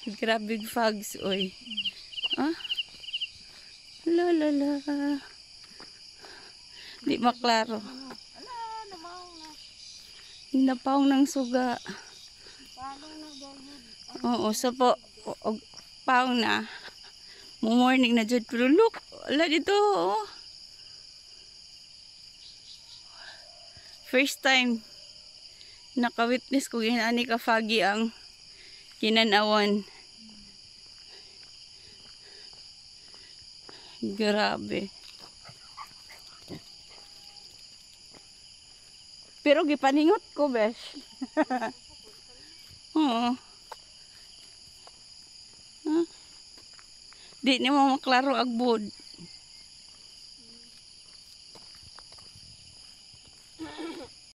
Grabe fogs, oy. Ah? La la la. Di maklaro. Ala, namaw na. Napaong ng suga. Oo, so po, o, o- paong na. Mo morning na jud pero look, ala dito. Oh. First time naka-witness ko ginani ka foggy ang kinanawan. Grabe. Pero gipaningot ko, besh. Oo. Huh? Di ni mo maklaro agbod. Mm.